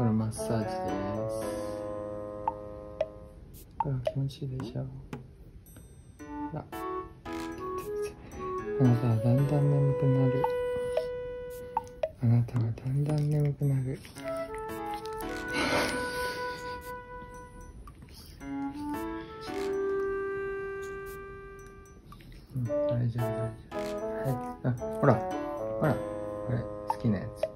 これマッサージで。すこれ気持ちいいでしょ？ああなたはだんだん眠くなる。あなたはだんだん眠くなる。うん、大丈夫大丈夫。はい。あほら。ほら。これ好きなやつ。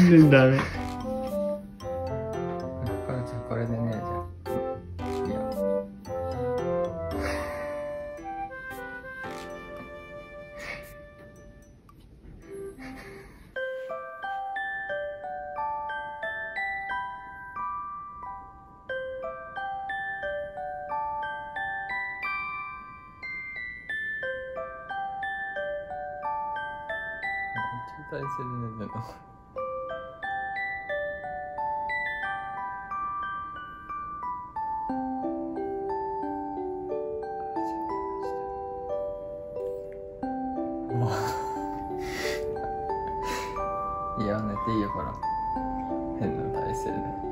全然ダメ。これじゃあこれでねじゃあいいよめっちゃ体勢で寝てんういいよ寝ていいよほら。変な体勢で。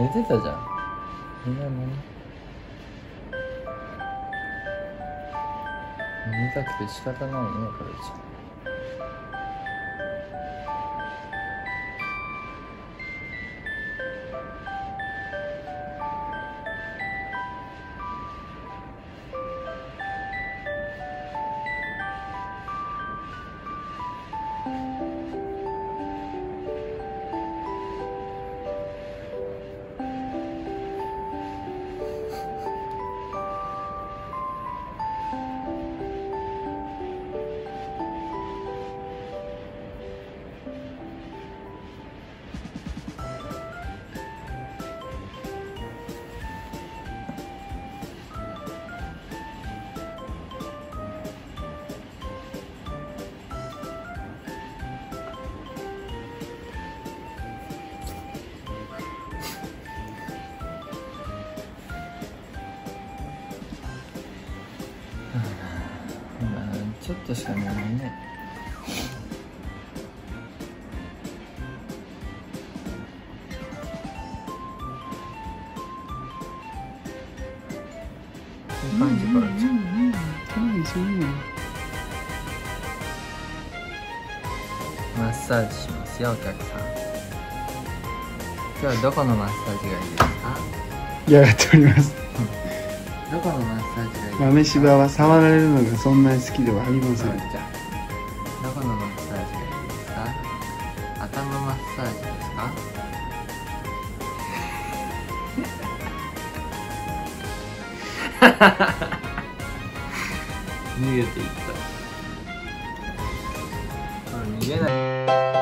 寝てたじゃん。みんな寝寝たくて仕方ないねこれじゃちょっとしか寝ないねいい感じからじゃん。い。マッサージしますよお客さん。今日はどこのマッサージがいいですかいやっております。どこのマッ豆柴は触られるのがそんなに好きではありません。じゃあどこのマッサージがいいですか？頭マッサージですか？逃げていった。逃げない。